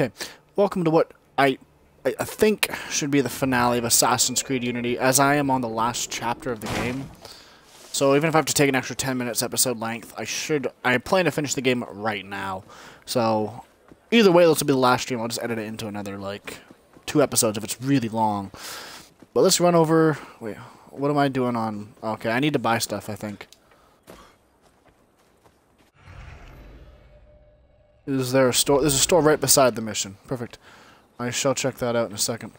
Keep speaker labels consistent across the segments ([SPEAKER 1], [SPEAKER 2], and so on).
[SPEAKER 1] Okay, welcome to what I, I think should be the finale of Assassin's Creed Unity, as I am on the last chapter of the game. So even if I have to take an extra 10 minutes episode length, I should, I plan to finish the game right now. So either way, this will be the last stream. I'll just edit it into another, like, two episodes if it's really long. But let's run over, wait, what am I doing on, okay, I need to buy stuff, I think. Is there a store? There's a store right beside the mission. Perfect. I shall check that out in a second.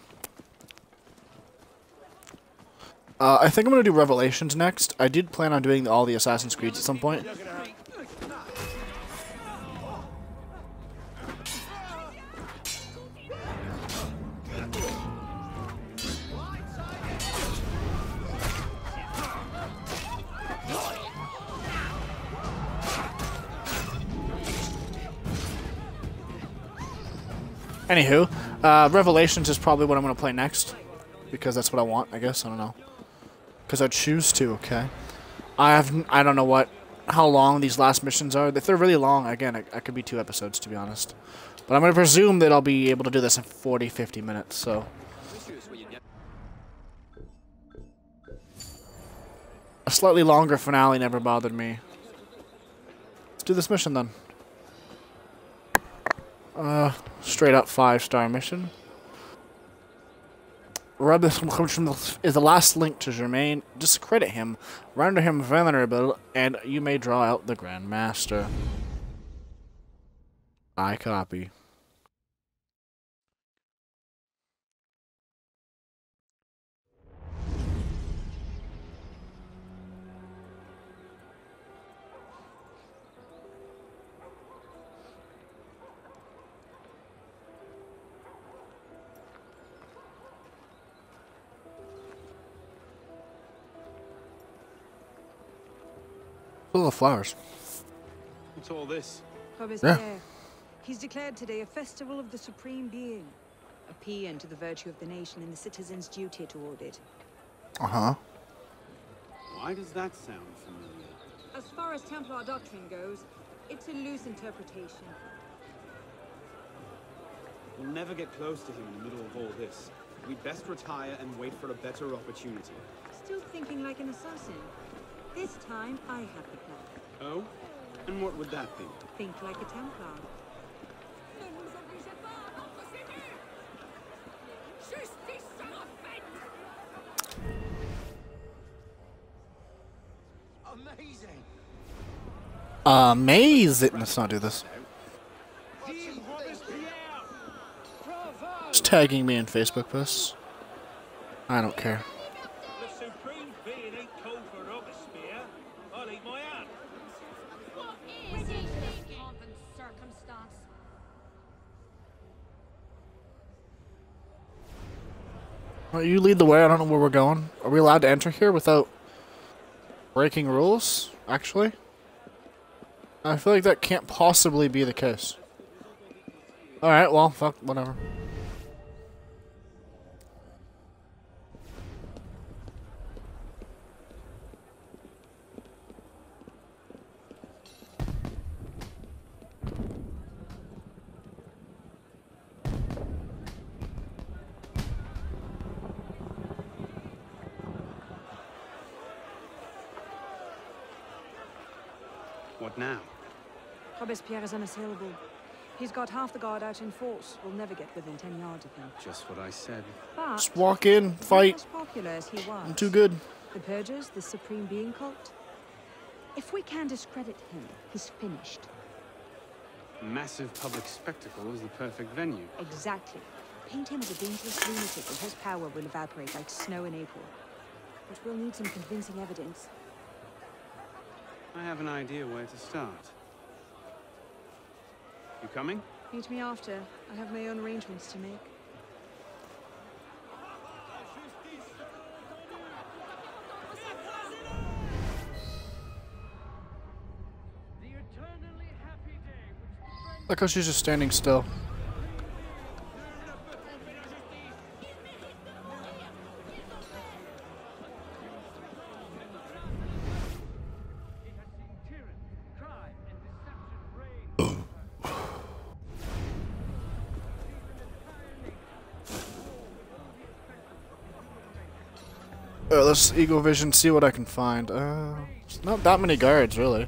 [SPEAKER 1] Uh, I think I'm going to do Revelations next. I did plan on doing all the Assassin's Creeds at some point. Anywho, uh, Revelations is probably what I'm going to play next. Because that's what I want, I guess. I don't know. Because I choose to, okay. I have, I don't know what, how long these last missions are. If they're really long, again, it, it could be two episodes, to be honest. But I'm going to presume that I'll be able to do this in 40, 50 minutes, so. A slightly longer finale never bothered me. Let's do this mission then. Uh, straight up five star mission. Rub is the last link to Germain. Discredit him, render him vulnerable, and you may draw out the Grand Master. I copy. Full of flowers.
[SPEAKER 2] What's all this?
[SPEAKER 3] Robespierre. Yeah. He's declared today a festival of the Supreme Being. A paean to the virtue of the nation and the citizen's duty toward it.
[SPEAKER 1] Uh-huh.
[SPEAKER 2] Why does that sound familiar?
[SPEAKER 3] As far as Templar doctrine goes, it's a loose interpretation.
[SPEAKER 2] We'll never get close to him in the middle of all this. We'd best retire and wait for a better opportunity.
[SPEAKER 3] Still thinking like an assassin. This time, I have the plan.
[SPEAKER 2] Oh? And what would that be?
[SPEAKER 3] Think like a Templar.
[SPEAKER 1] Amazing! Amazing! Let's not do this. It's tagging me in Facebook posts. I don't care. You lead the way. I don't know where we're going. Are we allowed to enter here without breaking rules, actually? I feel like that can't possibly be the case. Alright, well, fuck, whatever.
[SPEAKER 3] Robespierre is unassailable. He's got half the guard out in force. We'll never get within ten yards of him.
[SPEAKER 2] Just what I said.
[SPEAKER 3] But
[SPEAKER 1] Just walk in, fight.
[SPEAKER 3] As popular as he was.
[SPEAKER 1] I'm too good.
[SPEAKER 3] The Purgers, the Supreme Being cult. If we can discredit him, he's finished.
[SPEAKER 2] Massive public spectacle is the perfect venue.
[SPEAKER 3] Exactly. Paint him as a dangerous lunatic and his power will evaporate like snow in April. But we'll need some convincing evidence.
[SPEAKER 2] I have an idea where to start. You coming?
[SPEAKER 3] Meet me after. I have my own arrangements to make.
[SPEAKER 1] Look how she's just standing still. Eagle Vision, see what I can find. Uh, not that many guards, really.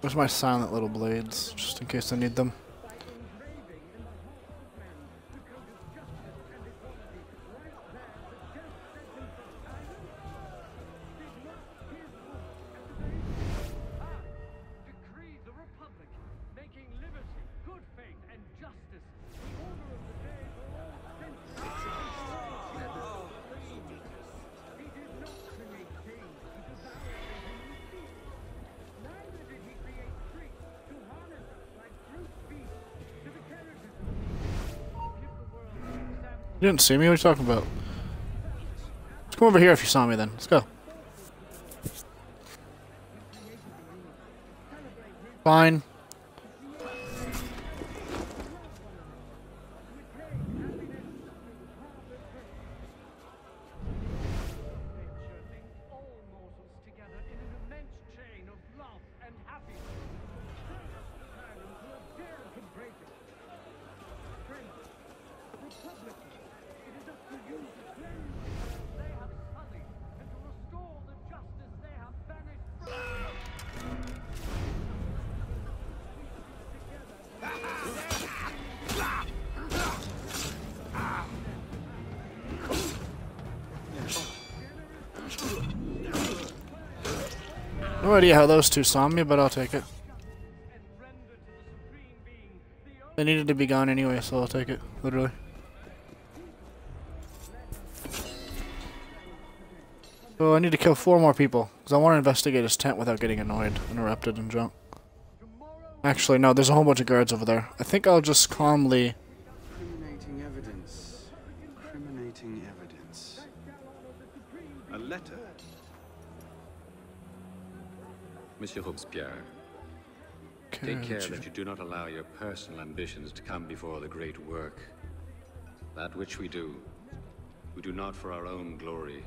[SPEAKER 1] Where's my silent little blades, just in case I need them? Didn't see me? What are you talking about? Let's come over here if you saw me then. Let's go. Fine. No idea how those two saw me, but I'll take it. They needed to be gone anyway, so I'll take it. Literally. So I need to kill four more people, because I want to investigate his tent without getting annoyed, interrupted, and drunk. Actually, no, there's a whole bunch of guards over there. I think I'll just calmly...
[SPEAKER 2] Incriminating evidence. Incriminating evidence. A letter.
[SPEAKER 4] Monsieur Robespierre, take care that you do not allow your personal ambitions to come before the great work. That which we do, we do not for our own glory,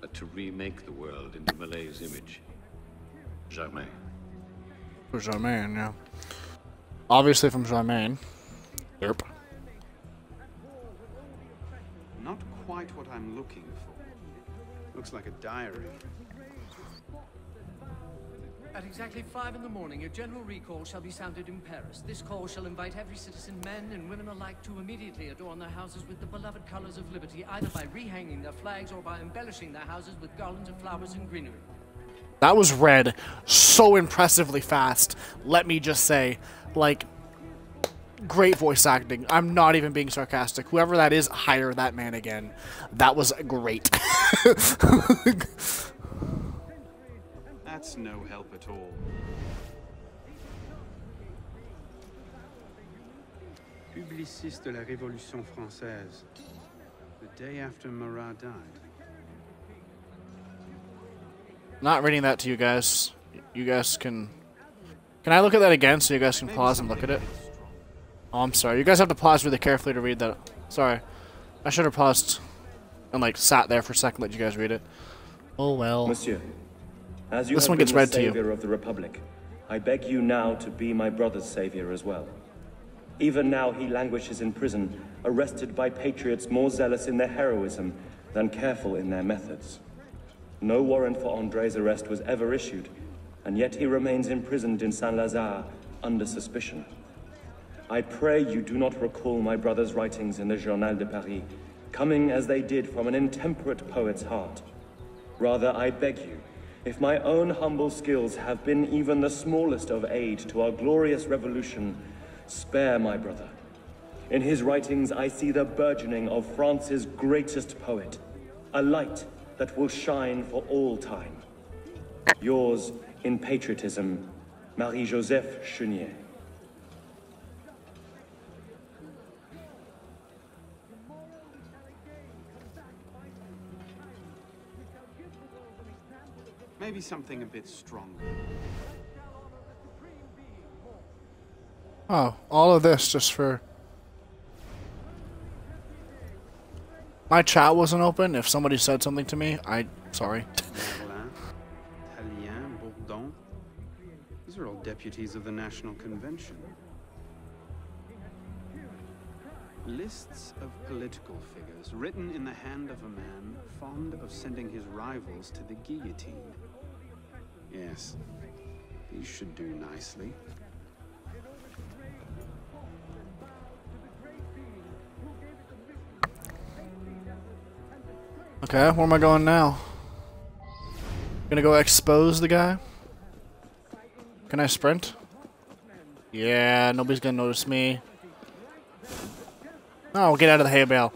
[SPEAKER 4] but to remake the world into Malay's image. Germain.
[SPEAKER 1] For Charmaine, yeah. Obviously from Charmaine. Yep.
[SPEAKER 2] Not quite what I'm looking for. Looks like a diary.
[SPEAKER 5] At exactly five in the morning, a general recall shall be sounded in Paris. This call shall invite every citizen, men and women alike, to immediately adorn their houses with the beloved colors of liberty, either by rehanging their flags or by embellishing their houses with garlands of flowers and greenery.
[SPEAKER 1] That was read so impressively fast. Let me just say, like, great voice acting. I'm not even being sarcastic. Whoever that is, hire that man again. That was great.
[SPEAKER 2] That's no help at all. Publiciste de la Révolution française. The day after Marat died.
[SPEAKER 1] not reading that to you guys. You guys can. Can I look at that again so you guys can pause and look at it? Oh, I'm sorry. You guys have to pause really carefully to read that. Sorry. I should have paused and, like, sat there for a second, let you guys read it. Oh, well.
[SPEAKER 6] Monsieur, as you
[SPEAKER 1] This one gets read to you.
[SPEAKER 6] of the Republic, I beg you now to be my brother's savior as well. Even now he languishes in prison, arrested by patriots more zealous in their heroism than careful in their methods. No warrant for Andre's arrest was ever issued, and yet he remains imprisoned in Saint-Lazare under suspicion. I pray you do not recall my brother's writings in the Journal de Paris, coming as they did from an intemperate poet's heart. Rather, I beg you, if my own humble skills have been even the smallest of aid to our glorious revolution, spare my brother. In his writings, I see the burgeoning of France's greatest poet, a light that will shine for all time. Yours, in patriotism, Marie Joseph Chenier.
[SPEAKER 2] Maybe something a bit stronger.
[SPEAKER 1] Oh, all of this just for. My chat wasn't open. If somebody said something to me, I. Sorry.
[SPEAKER 2] Merlin, Bourdon. These are all deputies of the National Convention. Lists of political figures written in the hand of a man fond of sending his rivals to the guillotine. Yes, You should do nicely.
[SPEAKER 1] Okay, where am I going now? Gonna go expose the guy? Can I sprint? Yeah, nobody's gonna notice me. Oh, get out of the hay bale.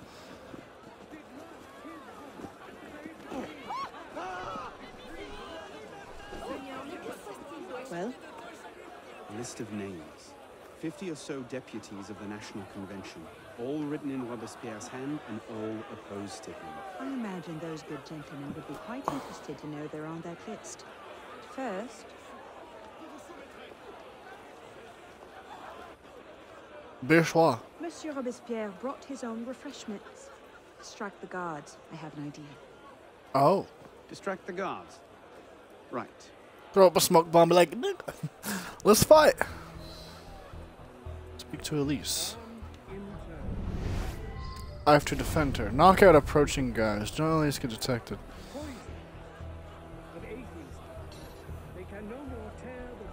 [SPEAKER 2] List of names. 50 or so deputies of the National Convention, all written in Robespierre's hand and all opposed to him.
[SPEAKER 3] I imagine those good gentlemen would be quite interested to know they're on that list. First,
[SPEAKER 1] Bourgeois.
[SPEAKER 3] Monsieur Robespierre brought his own refreshments. Strike the guards. I have an idea.
[SPEAKER 1] Oh.
[SPEAKER 2] Distract the guards. Right.
[SPEAKER 1] Throw up a smoke bomb like, "Nigga, let's fight. Speak to Elise. I have to defend her. Knock out approaching guys. Don't Elise get detected.
[SPEAKER 7] Poison. But atheists, they can no more tear the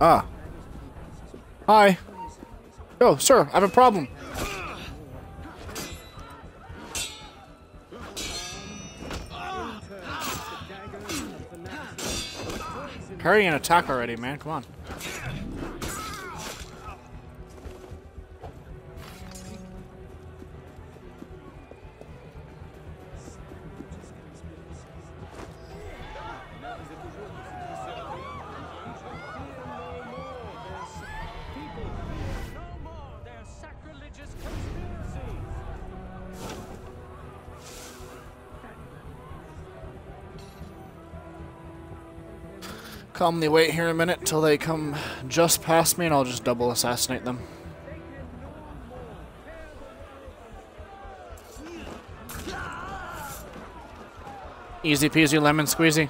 [SPEAKER 7] world
[SPEAKER 1] Ah. Hi. Oh, sir, I have a problem. Hurry and attack already, man. Come on. Calmly wait here a minute till they come just past me and I'll just double assassinate them. Easy peasy lemon squeezy.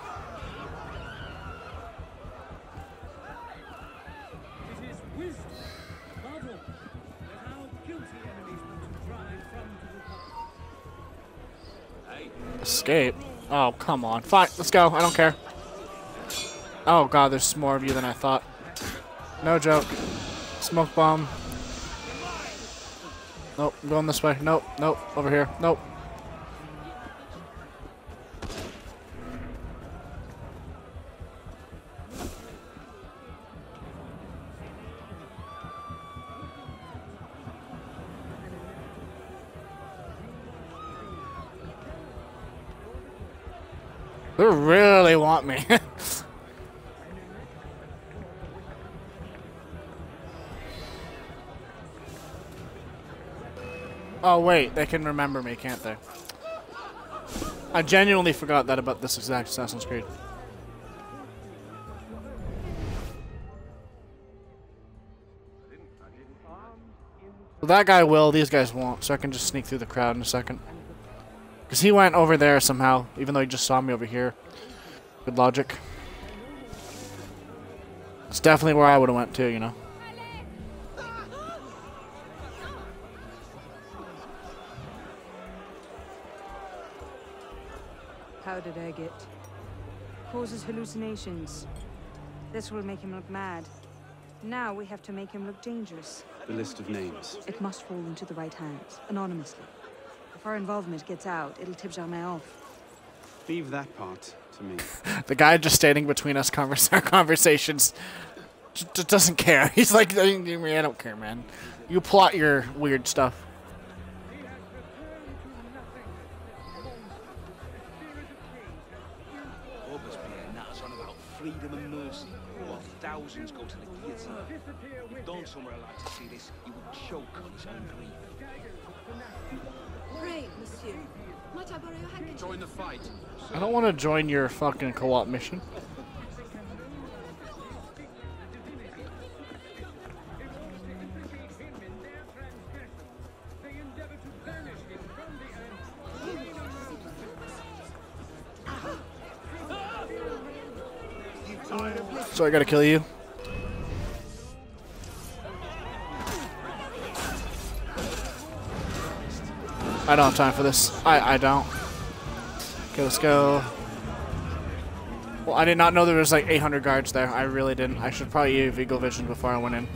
[SPEAKER 1] Escape? Oh, come on. Fine, let's go. I don't care. Oh god, there's more of you than I thought. No joke. Smoke bomb. Nope, I'm going this way. Nope, nope, over here. Nope. They can remember me, can't they? I genuinely forgot that about this exact Assassin's Creed. That guy will, these guys won't, so I can just sneak through the crowd in a second. Because he went over there somehow, even though he just saw me over here. Good logic. It's definitely where I would have went too, you know.
[SPEAKER 3] How did I get? Causes hallucinations. This will make him look mad. Now we have to make him look dangerous.
[SPEAKER 2] The list of names.
[SPEAKER 3] It must fall into the right hands, anonymously. If our involvement gets out, it'll tip Germain off.
[SPEAKER 2] Leave that part to me.
[SPEAKER 1] The guy just standing between us convers our conversations just doesn't care. He's like, I don't care, man. You plot your weird stuff.
[SPEAKER 4] Join the fight.
[SPEAKER 1] I don't want to join your fucking co-op mission. So I gotta kill you. I don't have time for this. I, I don't. Okay, let's go. Well, I did not know there was like 800 guards there. I really didn't. I should probably use Eagle Vision before I went in.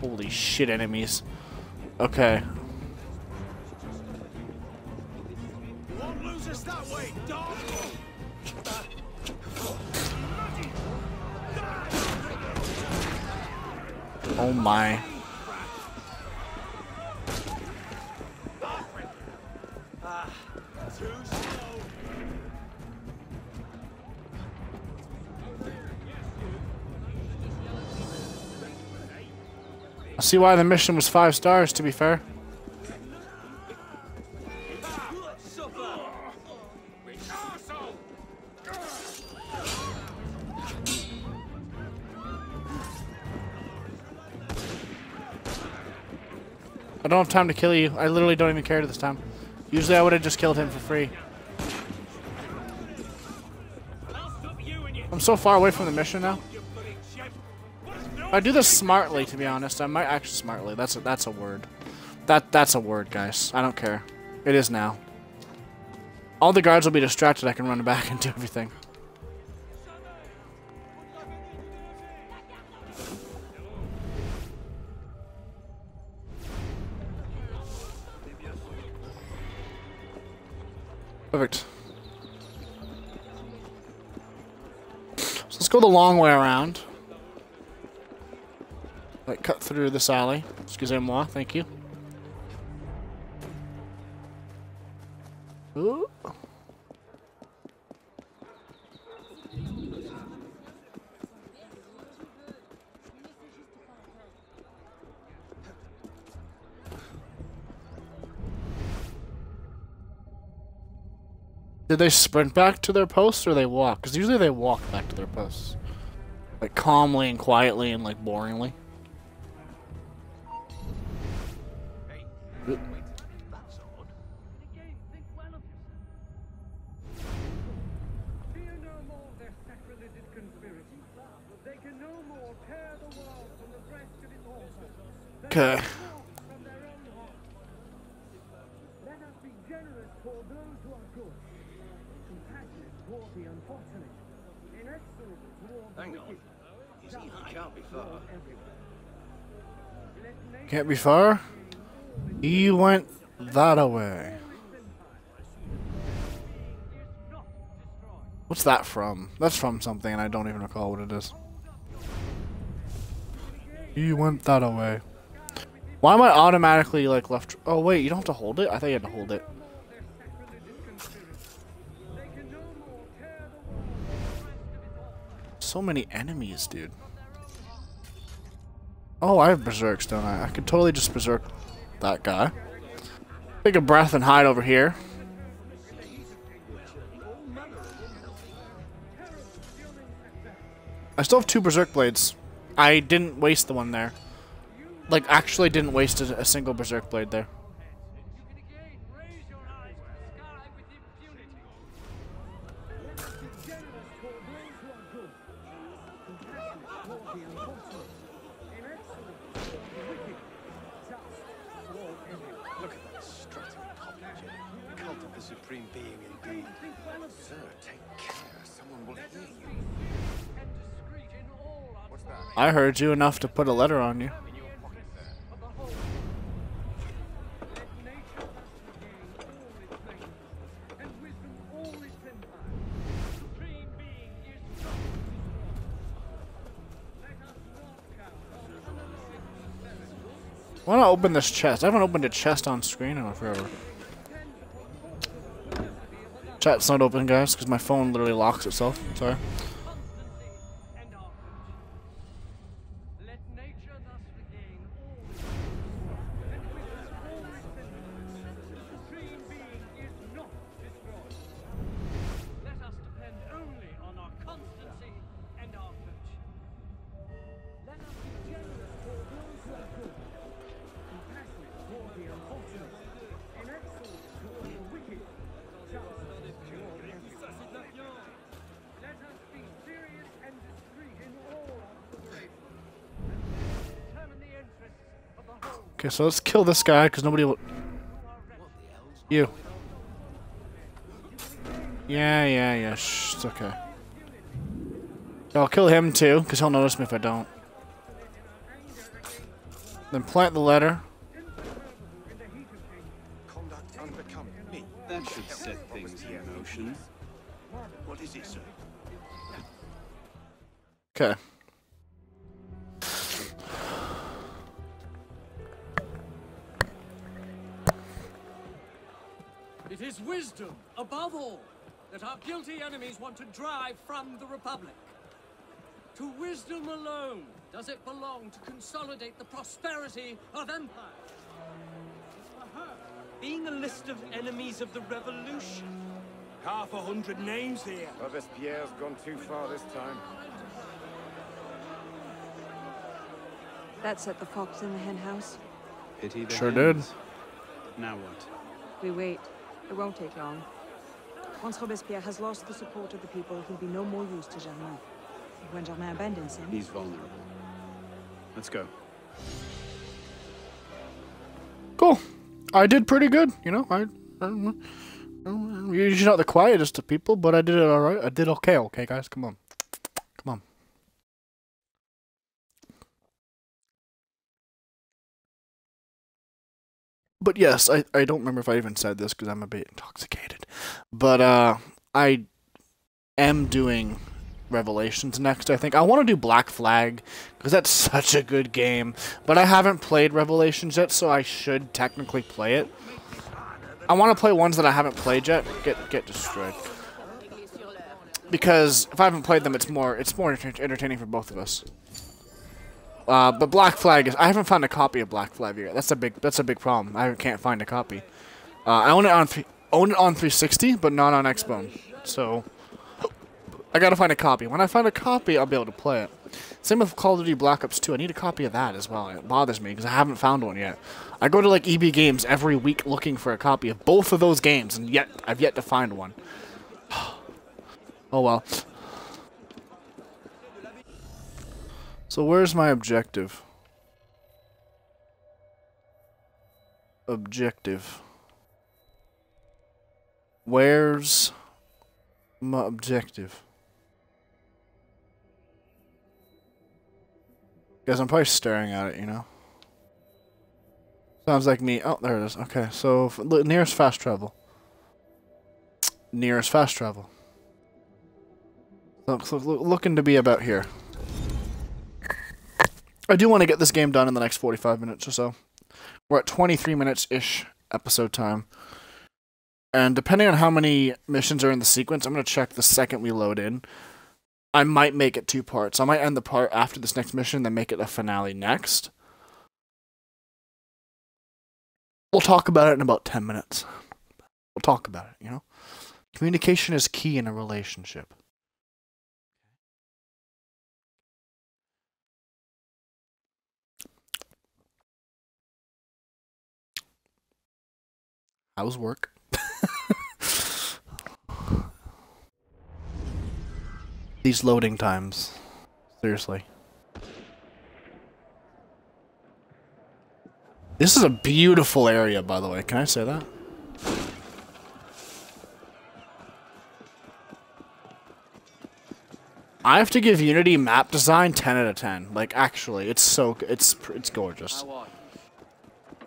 [SPEAKER 1] Holy shit, enemies. Okay. Oh my. See why the mission was five stars, to be fair. I don't have time to kill you. I literally don't even care this time. Usually I would have just killed him for free. I'm so far away from the mission now. I do this smartly, to be honest. I might actually smartly. That's a, that's a word. That that's a word, guys. I don't care. It is now. All the guards will be distracted. I can run back and do everything. Perfect. So let's go the long way around. Like, cut through this alley. Excusez-moi, thank you. Ooh. Did they sprint back to their posts or they walk? Because usually they walk back to their posts. Like calmly and quietly and like boringly.
[SPEAKER 7] Fear no more their sacrilegious conspiracy. They can no more tear the world from the breast of its author.
[SPEAKER 1] Okay.
[SPEAKER 7] walk from their own heart. Let us be generous toward those who are good, compassionate toward the unfortunate, inexorable toward the
[SPEAKER 8] Hang on.
[SPEAKER 7] wicked,
[SPEAKER 8] You see, I can't be far.
[SPEAKER 7] everywhere. Let nature
[SPEAKER 1] Can't be far. He went that away. What's that from? That's from something and I don't even recall what it is. He went that away. Why am I automatically like left? Oh wait, you don't have to hold it? I thought you had to hold it. So many enemies, dude. Oh, I have berserks, don't I? I could totally just berserk that guy. Take a breath and hide over here. I still have two berserk blades. I didn't waste the one there. Like, actually didn't waste a, a single berserk blade there. I heard you enough to put a letter on you. Why not open this chest? I haven't opened a chest on screen in forever. Chat's not open, guys, because my phone literally locks itself. Sorry. Okay, so let's kill this guy because nobody will. You. Yeah, yeah, yeah. Shh, it's okay. I'll kill him too because he'll notice me if I don't. Then plant the letter.
[SPEAKER 8] Conduct unbecoming me.
[SPEAKER 2] That should set things in motion.
[SPEAKER 8] What is it, sir?
[SPEAKER 1] Okay.
[SPEAKER 5] Is wisdom, above all, that our guilty enemies want to drive from the Republic. To wisdom alone does it belong to consolidate the prosperity of empire.
[SPEAKER 8] Being a list of enemies of the revolution. Half a hundred names here.
[SPEAKER 9] Robespierre's gone too far this time.
[SPEAKER 3] That set the fox in the hen house.
[SPEAKER 2] Pity the
[SPEAKER 1] Sure did.
[SPEAKER 2] Now what?
[SPEAKER 3] We wait. It won't take long. Once Robespierre has lost the support of the people, he'll be no more use to Germain. And When Germain abandons him,
[SPEAKER 2] He's vulnerable. Let's go.
[SPEAKER 1] Cool. I did pretty good. You know, I. I I'm usually not the quietest of people, but I did it alright. I did okay, okay, guys? Come on. Come on. But yes, I, I don't remember if I even said this because I'm a bit intoxicated. But uh, I am doing Revelations next, I think. I want to do Black Flag because that's such a good game. But I haven't played Revelations yet, so I should technically play it. I want to play ones that I haven't played yet. Get get destroyed. Because if I haven't played them, it's more it's more entertaining for both of us. Uh, but Black Flag is I haven't found a copy of Black Flag yet. That's a big that's a big problem. I can't find a copy. Uh, I own it on own it on 360, but not on Xbone. So I gotta find a copy. When I find a copy, I'll be able to play it. Same with Call of Duty Black Ops 2. I need a copy of that as well. It bothers me because I haven't found one yet. I go to like EB Games every week looking for a copy of both of those games, and yet I've yet to find one. oh well. So where's my objective? Objective. Where's my objective? Guys, I'm probably staring at it, you know? Sounds like me. Oh, there it is. Okay, so nearest fast travel. Nearest fast travel. Look, look, look- looking to be about here. I do want to get this game done in the next 45 minutes or so. We're at 23 minutes-ish episode time. And depending on how many missions are in the sequence, I'm going to check the second we load in. I might make it two parts. I might end the part after this next mission, then make it a finale next. We'll talk about it in about 10 minutes. We'll talk about it, you know? Communication is key in a relationship. How's work? These loading times. Seriously. This is a beautiful area, by the way. Can I say that? I have to give Unity map design 10 out of 10. Like, actually, it's so it's it's gorgeous.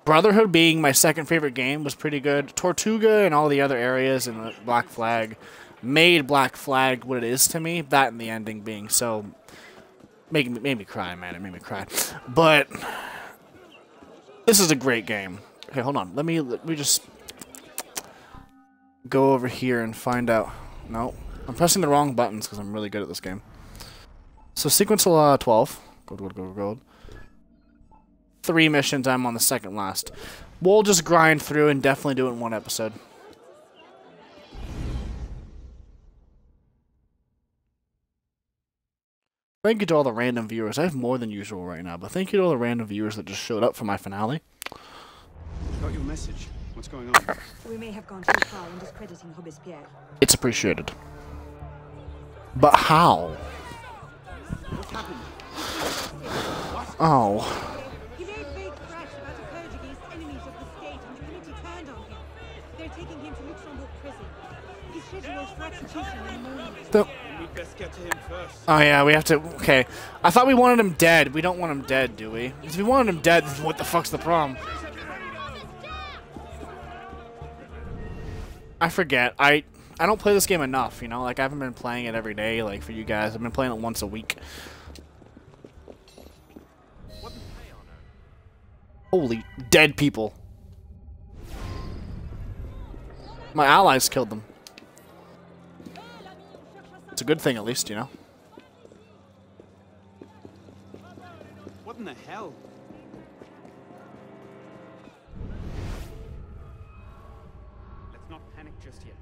[SPEAKER 1] Brotherhood being my second favorite game was pretty good. Tortuga and all the other areas and Black Flag made Black Flag what it is to me. That and the ending being so making me made me cry, man. It made me cry. But this is a great game. Okay, hold on. Let me let me just go over here and find out. No, I'm pressing the wrong buttons because I'm really good at this game. So sequence uh, 12. Gold, gold, gold, gold. Three missions. I'm on the second last. We'll just grind through and definitely do it in one episode. Thank you to all the random viewers. I have more than usual right now, but thank you to all the random viewers that just showed up for my finale.
[SPEAKER 2] Got your message. What's going on?
[SPEAKER 3] we may have gone too far in discrediting Robespierre.
[SPEAKER 1] It's appreciated. But how?
[SPEAKER 2] What's happened?
[SPEAKER 1] Oh.
[SPEAKER 9] First.
[SPEAKER 1] oh yeah, we have to. Okay, I thought we wanted him dead. We don't want him dead, do we? If we wanted him dead, what the fuck's the problem? I forget. I I don't play this game enough. You know, like I haven't been playing it every day. Like for you guys, I've been playing it once a week. Holy dead people. My allies killed them. It's a good thing, at least, you know.
[SPEAKER 2] What in the hell? Let's not panic just yet.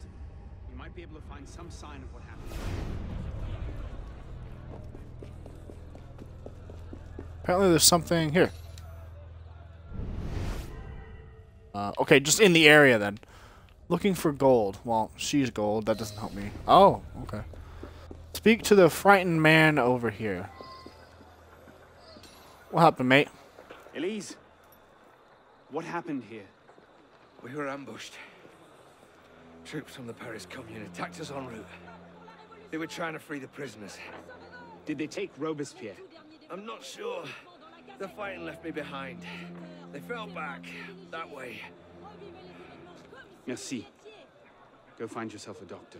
[SPEAKER 2] You might be able to find some sign of what happened.
[SPEAKER 1] Apparently there's something here. Uh, okay, just in the area then. Looking for gold. Well, she's gold. That doesn't help me. Oh, okay. Speak to the frightened man over here. What happened, mate?
[SPEAKER 2] Elise, what happened here?
[SPEAKER 8] We were ambushed. Troops from the Paris Commune attacked us en route. They were trying to free the prisoners.
[SPEAKER 2] Did they take Robespierre?
[SPEAKER 8] I'm not sure. The fighting left me behind. They fell back, that way.
[SPEAKER 2] Merci. Go find yourself a doctor.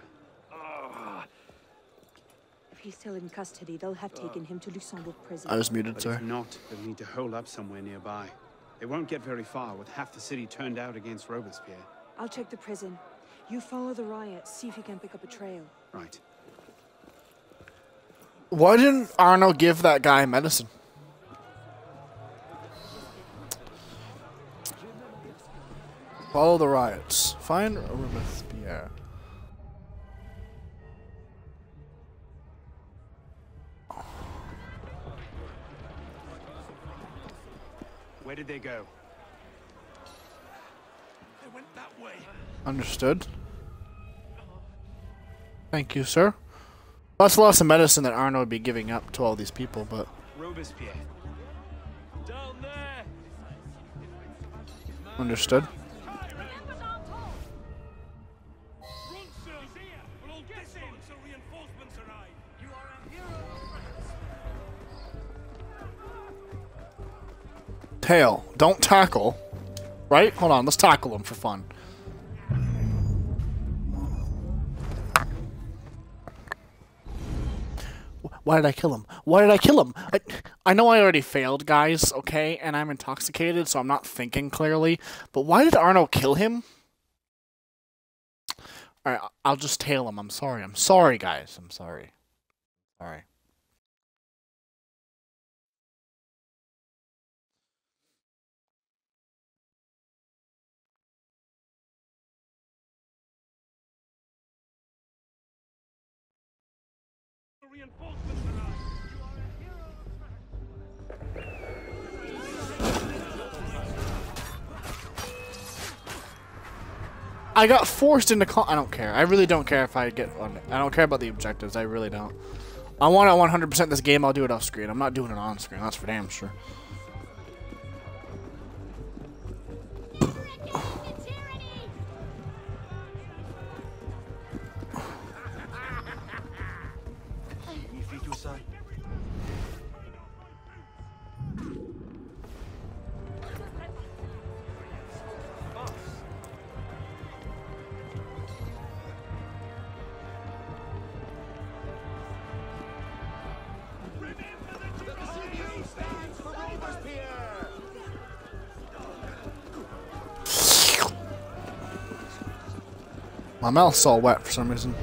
[SPEAKER 8] Oh,
[SPEAKER 3] If he's still in custody, they'll have taken him to Luxembourg prison.
[SPEAKER 1] I was muted,
[SPEAKER 2] But
[SPEAKER 1] sorry.
[SPEAKER 2] if not, they'll need to hole up somewhere nearby. They won't get very far with half the city turned out against Robespierre.
[SPEAKER 3] I'll check the prison. You follow the riots, see if you can pick up a trail.
[SPEAKER 2] Right.
[SPEAKER 1] Why didn't Arno give that guy medicine? Follow the riots. Find Robespierre.
[SPEAKER 2] Did they go?
[SPEAKER 8] they went that way.
[SPEAKER 1] Understood. Thank you, sir. That's lots of medicine that Arno would be giving up to all these people, but
[SPEAKER 2] Robespierre.
[SPEAKER 8] Down there!
[SPEAKER 1] understood. Tail, don't tackle. Right? Hold on, let's tackle him for fun. Why did I kill him? Why did I kill him? I, I know I already failed, guys, okay? And I'm intoxicated, so I'm not thinking clearly. But why did Arno kill him? Alright, I'll just tail him. I'm sorry. I'm sorry, guys. I'm sorry. Sorry. I got forced into I don't care. I really don't care if I get on it. I don't care about the objectives. I really don't. I want to 100% this game. I'll do it off screen. I'm not doing it on screen. That's for damn sure. My mouth's all wet for some reason.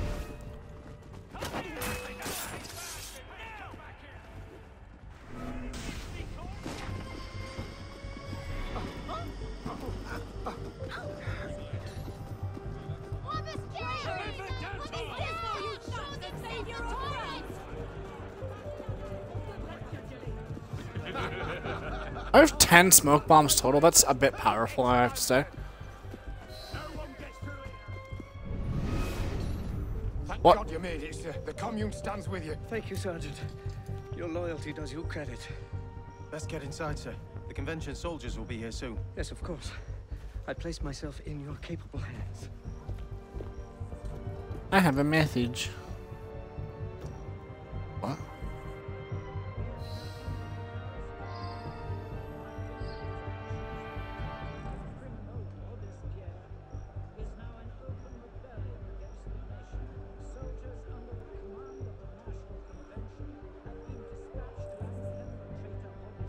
[SPEAKER 1] I have 10 smoke bombs total. That's a bit powerful, I have to say.
[SPEAKER 9] Commune stands with you.
[SPEAKER 8] Thank you, Sergeant. Your loyalty does you credit.
[SPEAKER 10] Let's get inside, sir. The convention soldiers will be here soon.
[SPEAKER 8] Yes, of course.
[SPEAKER 5] I place myself in your capable hands.
[SPEAKER 1] I have a message.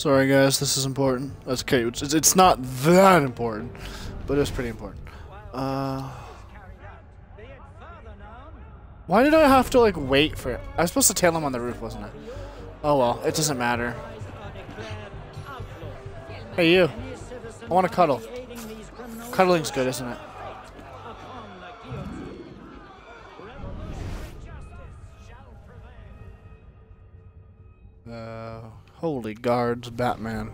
[SPEAKER 1] Sorry guys, this is important. That's okay. It's, it's not that important, but it's pretty important. Uh, why did I have to like wait for it? I was supposed to tail him on the roof, wasn't I? Oh well, it doesn't matter. Hey you, I want to cuddle. Cuddling's good, isn't it? Guards, Batman.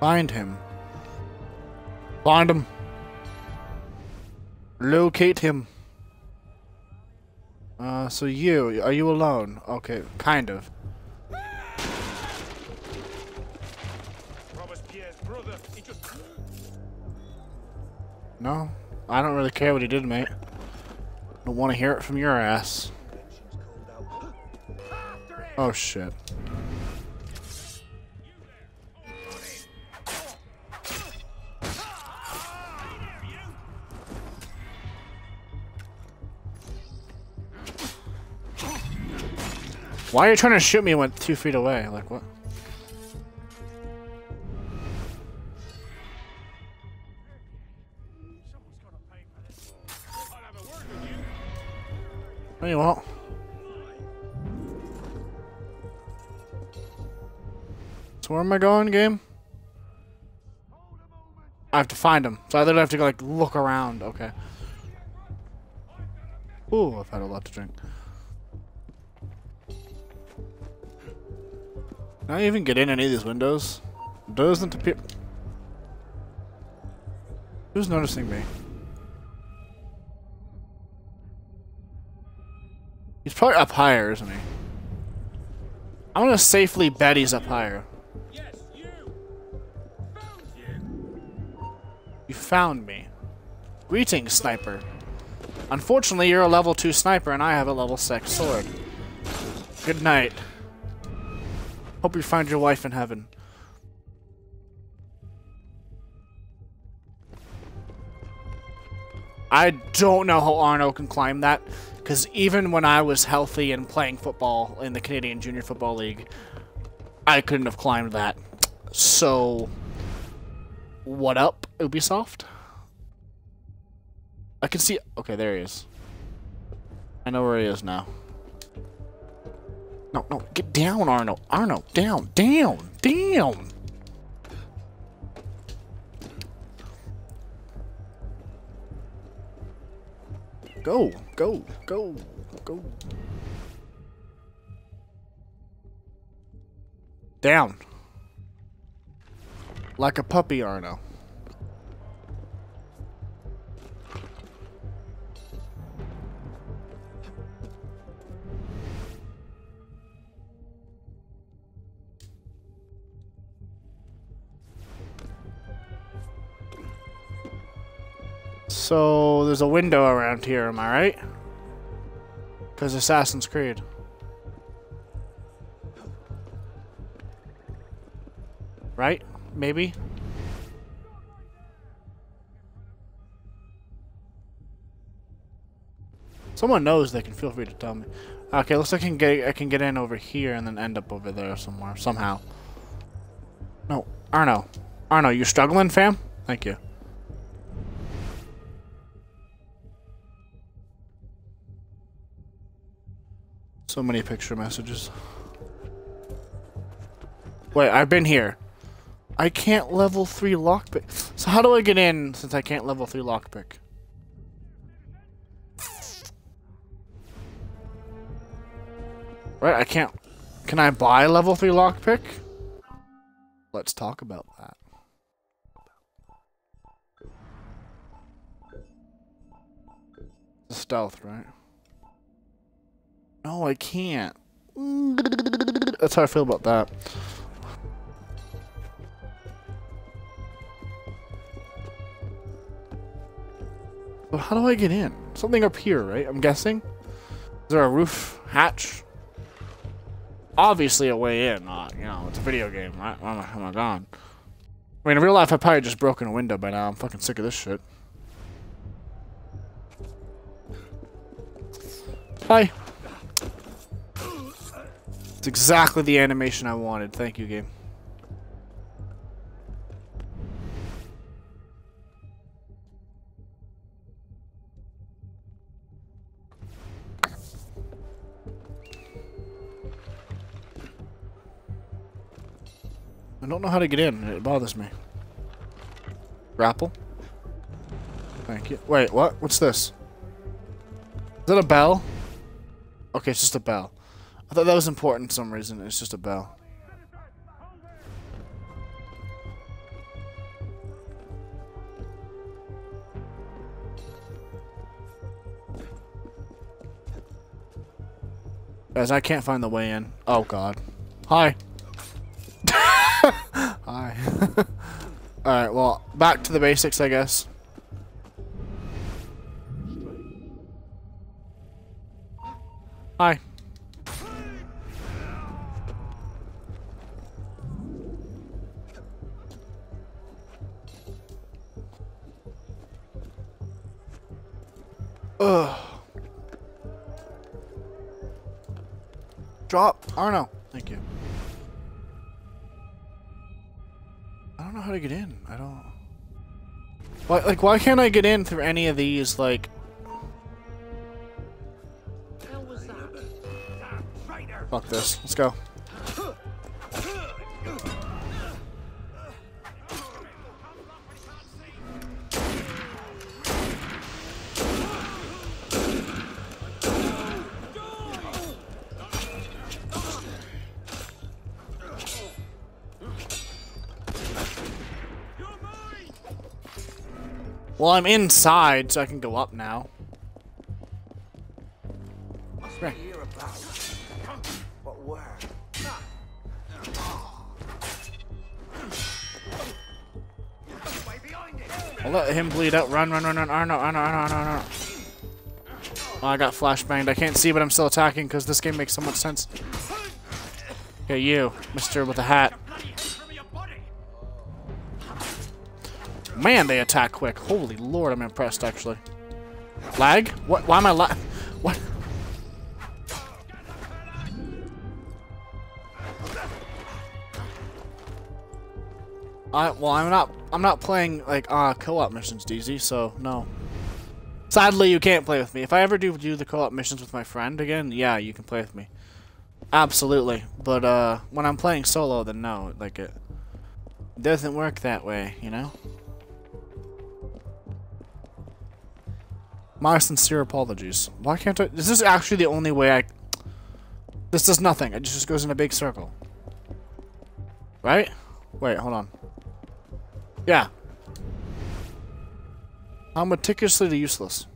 [SPEAKER 1] Find him. Find him. Locate him. Uh, so you, are you alone? Okay, kind of. No, I don't really care what he did, mate. Don't want to hear it from your ass. Oh shit. Why are you trying to shoot me when two feet away? Like what? No, you won't. So where am I going, game? I have to find him. So I literally have to go like look around. Okay. Ooh, I've had a lot to drink. Can I even get in any of these windows? Doesn't appear. Who's noticing me? He's probably up higher, isn't he? I'm gonna safely bet he's up higher.
[SPEAKER 9] Yes, you! Found you!
[SPEAKER 1] You found me. Greetings, sniper. Unfortunately, you're a level 2 sniper and I have a level 6 sword. Good night. Hope you find your wife in heaven. I don't know how Arno can climb that, because even when I was healthy and playing football in the Canadian Junior Football League, I couldn't have climbed that. So, what up, Ubisoft? I can see... Okay, there he is. I know where he is now. No, no, get down, Arno. Arno, down, down, down. Go, go, go, go. Down. Like a puppy, Arno. So, there's a window around here, am I right? Because Assassin's Creed. Right? Maybe? Someone knows they can feel free to tell me. Okay, looks like I can get I can get in over here and then end up over there somewhere somehow. No, Arno. Arno, you struggling, fam? Thank you. So many picture messages. Wait, I've been here. I can't level 3 lockpick. So how do I get in since I can't level 3 lockpick? Right, I can't... Can I buy level 3 lockpick? Let's talk about that. Stealth, right? No, I can't. That's how I feel about that. How do I get in? Something up here, right? I'm guessing. Is there a roof hatch? Obviously a way in. Uh, you know, it's a video game, right? Oh my, oh my god. I mean, in real life, I've probably just broken a window by now. I'm fucking sick of this shit. Hi. It's exactly the animation I wanted. Thank you, game. I don't know how to get in. It bothers me. Grapple? Thank you. Wait, what? What's this? Is that a bell? Okay, it's just a bell. I thought that was important for some reason. It's just a bell. Guys, I can't find the way in. Oh, God. Hi. Hi. Alright, well, back to the basics, I guess. Like, why can't I get in through any of these, like... Fuck this. Let's go. Well, I'm inside, so I can go up now. Right. I'll let him bleed out. Run, run, run, run. Arno, Arno, Arno, Arno, Arno. Oh, I got flashbanged. I can't see, but I'm still attacking because this game makes so much sense. Okay, you, Mister with the hat. Man, they attack quick. Holy lord, I'm impressed, actually. Lag? What? Why am I lag? What? I, well, I'm not, I'm not playing, like, uh, co-op missions, DZ, so, no. Sadly, you can't play with me. If I ever do do the co-op missions with my friend again, yeah, you can play with me. Absolutely. But, uh, when I'm playing solo, then no, like, it doesn't work that way, you know? My sincere apologies. Why can't I? This is actually the only way I... This does nothing. It just goes in a big circle. Right? Wait, hold on. Yeah. How meticulously useless.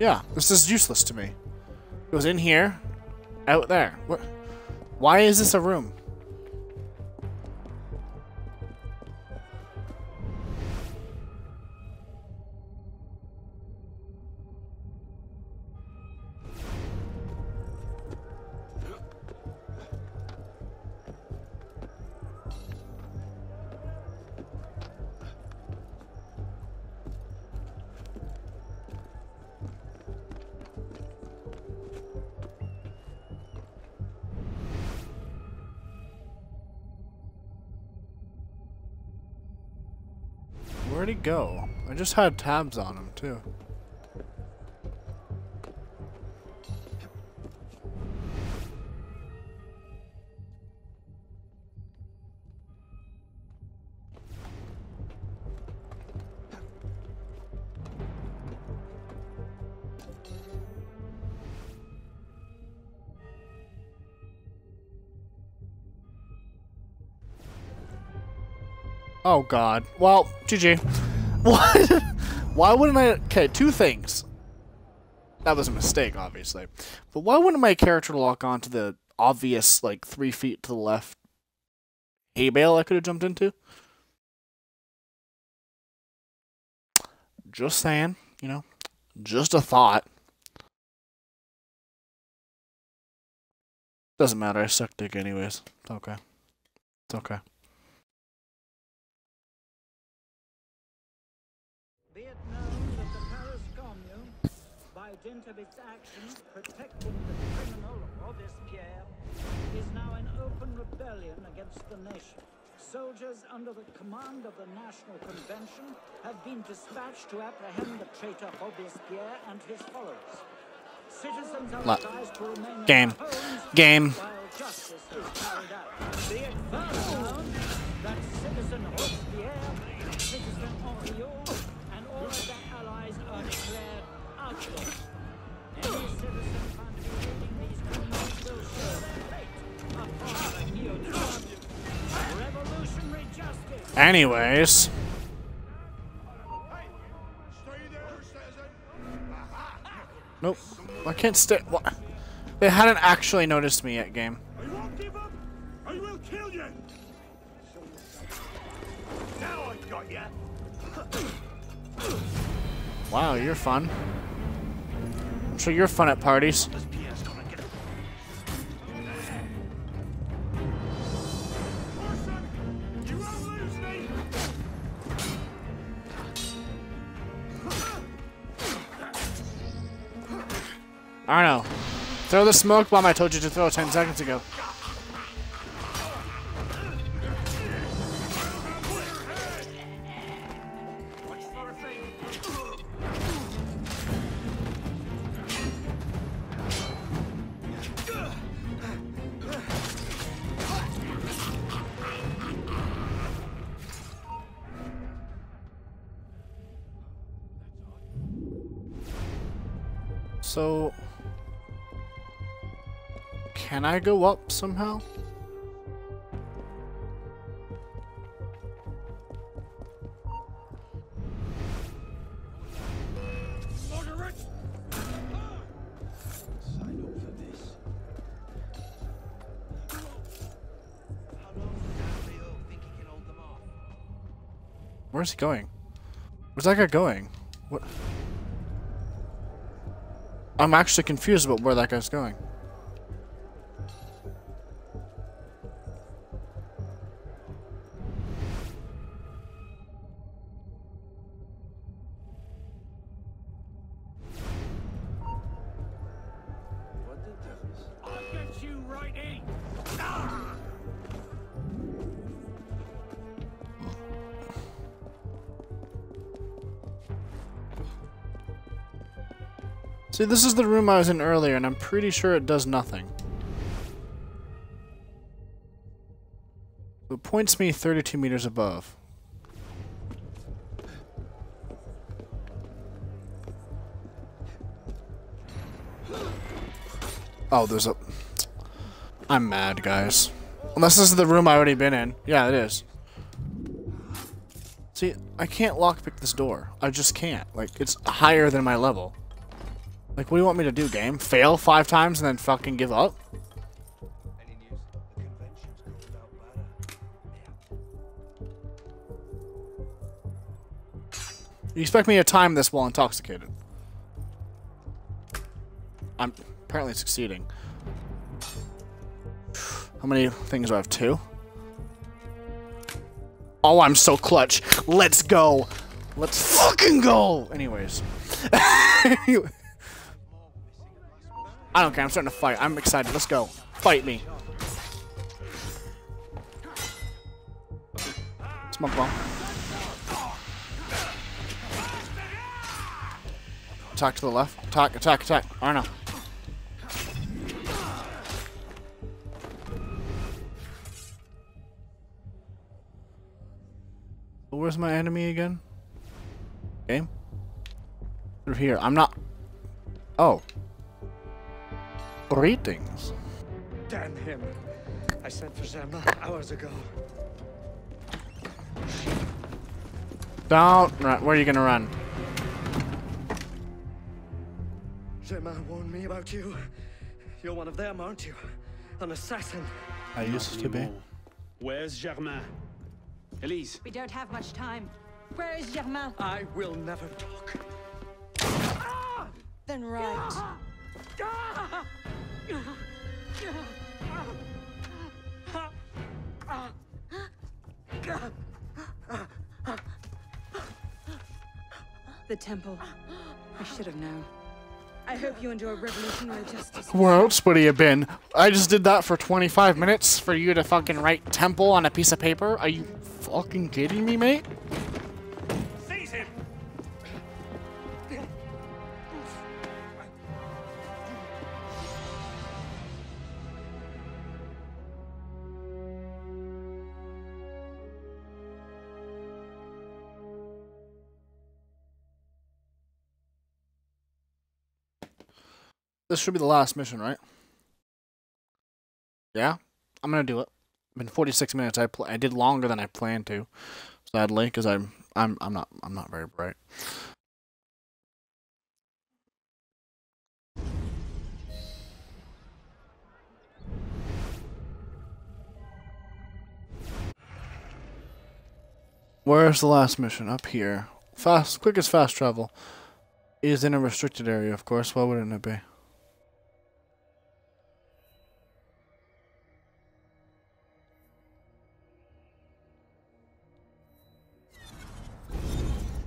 [SPEAKER 1] Yeah, this is useless to me. It goes in here, out there. What? Why is this a room? Go? I just had tabs on him, too. Oh god. Well, GG. What? why wouldn't I... Okay, two things. That was a mistake, obviously. But why wouldn't my character lock onto the obvious, like three feet to the left hay bale I could have jumped into. Just saying, you know, just a thought. Doesn't matter. I suck dick anyways. It's okay. It's okay.
[SPEAKER 10] Dint of its actions protecting the criminal Robespierre, is now in open rebellion against the nation. Soldiers under the command of the National Convention have been dispatched to apprehend the traitor Robespierre and his followers. Citizens are advised to remain
[SPEAKER 1] Game.
[SPEAKER 10] homes
[SPEAKER 1] Game.
[SPEAKER 10] while justice is carried out. Be it further known that Citizen Robespierre, Citizen Henriot, and all of their allies are declared outlaws.
[SPEAKER 1] Anyways, nope. I can't stay. What? They hadn't actually noticed me yet, game.
[SPEAKER 9] I won't give up. I will kill you. Now I got you.
[SPEAKER 1] Wow, you're fun. I'm sure you're fun at parties. I don't know. Throw the smoke bomb I told you to throw 10 seconds ago. So... Can I go up somehow? Where's he going? Where's that guy going? What? I'm actually confused about where that guy's going. See, this is the room I was in earlier, and I'm pretty sure it does nothing. It points me 32 meters above. Oh, there's a... I'm mad, guys. Unless this is the room I already been in. Yeah, it is. See, I can't lockpick this door. I just can't. Like, it's higher than my level. Like, what do you want me to do, game? Fail five times and then fucking give up?
[SPEAKER 8] Any news? The convention's called out Barra.
[SPEAKER 1] You expect me to time this while intoxicated? I'm apparently succeeding. How many things do I have? Two? Oh, I'm so clutch. Let's go. Let's fucking go. Anyways. I don't care. I'm starting to fight. I'm excited. Let's go. Fight me. Smoke bomb. Attack to the left. Attack, attack, attack. I don't know. Where's my enemy again? Game? Through here. I'm not... Oh. Greetings.
[SPEAKER 11] Damn him. I sent for Zema hours ago.
[SPEAKER 1] Don't run. Where are you gonna run?
[SPEAKER 11] Zema warned me about you. You're one of them, aren't you? an assassin.
[SPEAKER 1] I used to be.
[SPEAKER 2] anymore. Where's Germain? Elise.
[SPEAKER 3] We don't have much time. Where is Germain?
[SPEAKER 11] I will never talk. Ah!
[SPEAKER 3] Then right. The temple. I should have known. I hope you enjoy revolutionary justice.
[SPEAKER 1] Where else would he have been? I just did that for 25 minutes for you to fucking write temple on a piece of paper? Are you fucking kidding me, mate? This should be the last mission, right? Yeah? I'm gonna do it. Been 46 minutes. I I did longer than I planned to, sadly, because I'm I'm I'm not I'm not very bright. Where's the last mission? Up here. Fast, quickest fast travel. Is in a restricted area, of course. Why wouldn't it be?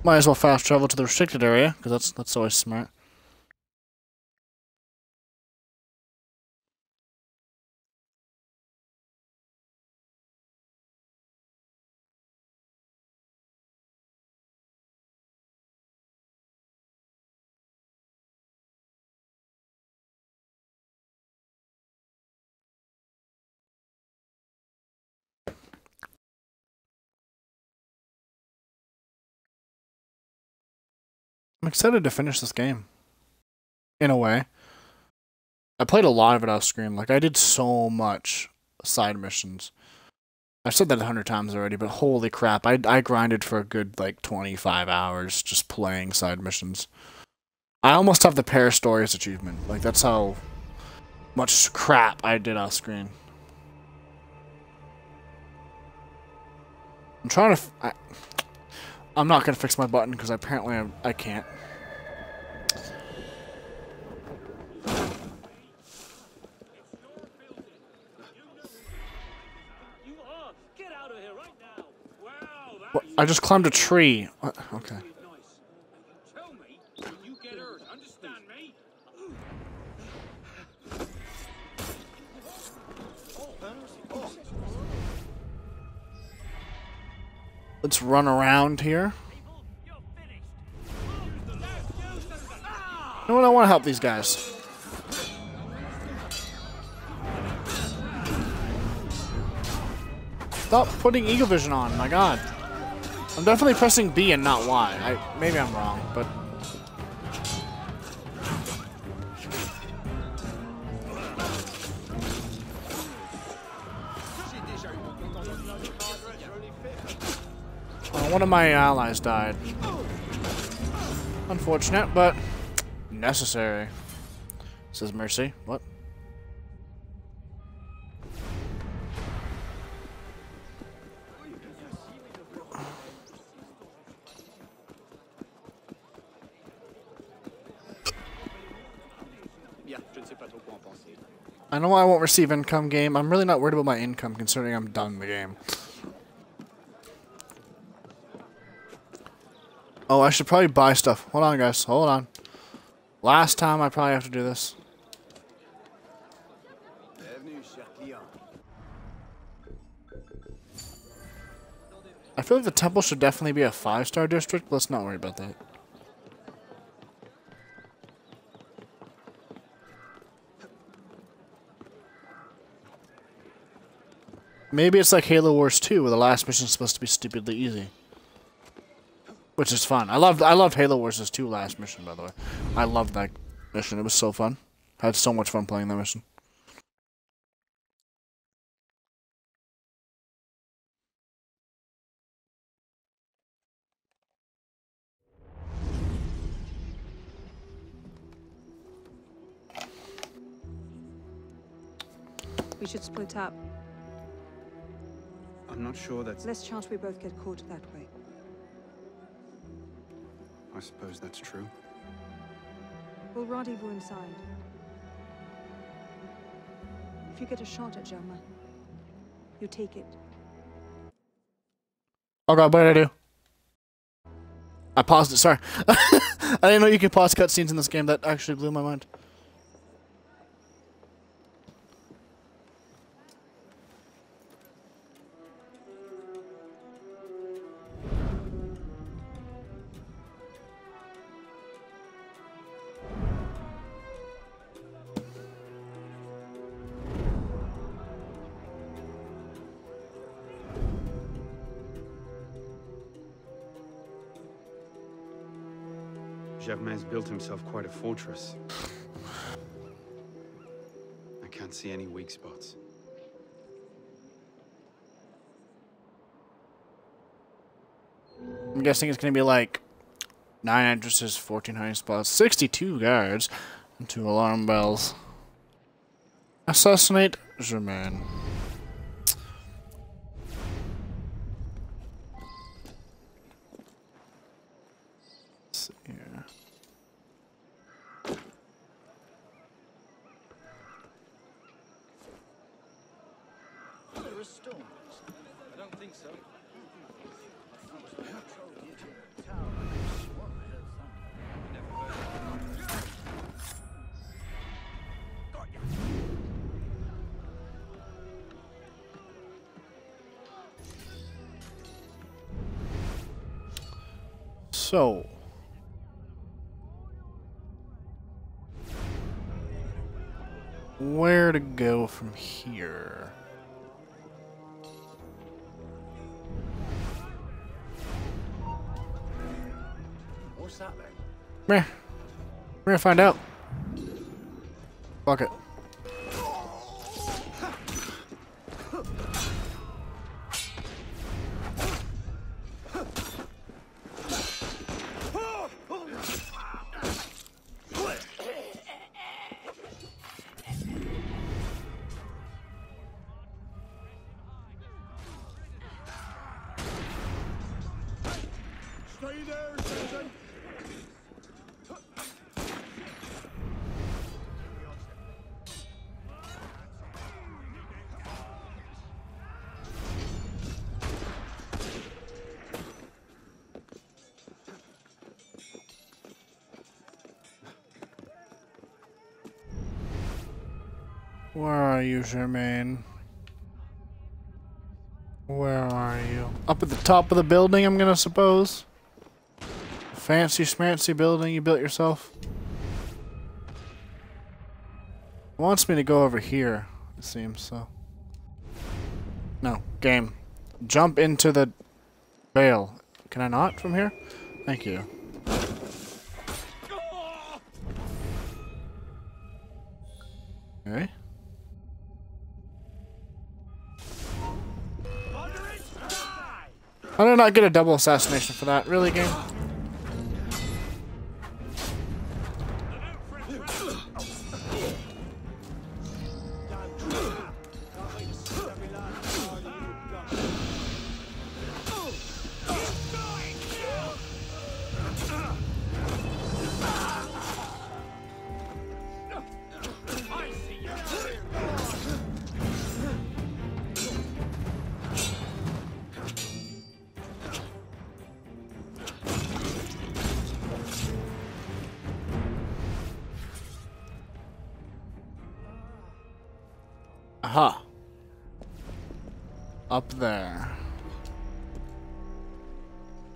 [SPEAKER 1] Might as well fast travel to the restricted area, because that's that's always smart. I'm excited to finish this game. In a way. I played a lot of it off screen. Like, I did so much side missions. I've said that a hundred times already, but holy crap, I, I grinded for a good, like, 25 hours just playing side missions. I almost have the Paris Stories achievement. Like, that's how much crap I did off screen. I'm trying to... I'm not gonna fix my button because apparently I'm, I can't.
[SPEAKER 8] You are! Get out of here right now! Wow, that
[SPEAKER 1] What? I just climbed a tree. Okay. Let's run around here. What? I want to help these guys. Stop putting Eagle Vision on, my god. I'm definitely pressing B and not Y. I, maybe I'm wrong, but... one of my allies died. Unfortunate, but necessary. Says Mercy. What? I know I won't receive income game. I'm really not worried about my income considering I'm done the game. Oh, I should probably buy stuff. Hold on, guys. Hold on. Last time I probably have to do this. I feel like the temple should definitely be a five-star district. Let's not worry about that. Maybe it's like Halo Wars 2, where the last mission is supposed to be stupidly easy. Which is fun. I loved I loved Halo Wars' 2 last mission, by the way. I loved that mission. It was so fun. I had so much fun playing that mission.
[SPEAKER 3] We should split up.
[SPEAKER 2] I'm not sure that's...
[SPEAKER 3] Less chance we both get caught that way.
[SPEAKER 2] I suppose that's true.
[SPEAKER 3] We'll rendezvous inside. If you get a shot at Germain, you take it.
[SPEAKER 1] Oh god, what did I do? I paused it, sorry. I didn't know you could pause cutscenes in this game. That actually blew my mind.
[SPEAKER 2] Built himself quite a fortress. I can't see any weak spots.
[SPEAKER 1] I'm guessing it's going to be like 9 entrances, 14 hiding spots, 62 guards, and 2 alarm bells. Assassinate Germain. See here.
[SPEAKER 10] There are storms.
[SPEAKER 8] I don't think so.
[SPEAKER 1] So. Where to go from here? Meh. We're gonna find out. Fuck it. Top of the building, I'm gonna suppose. Fancy schmancy building you built yourself. Wants me to go over here, it seems, so. No, game. Jump into the bale. Can I not from here? Thank you. I get a double assassination for that? Really, game?